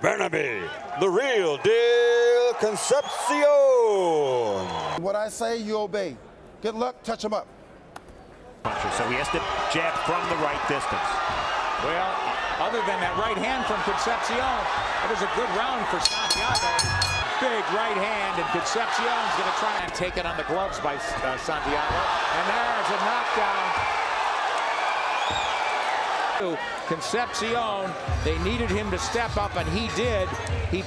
Bernabe, the real deal Concepcion. What I say, you obey. Good luck, touch him up. Puncher, so he has to jab from the right distance. Well, other than that right hand from Concepcion, it was a good round for Santiago. Big right hand, and Concepcion's going to try and take it on the gloves by uh, Santiago. And there's Concepcion, they needed him to step up, and he did. He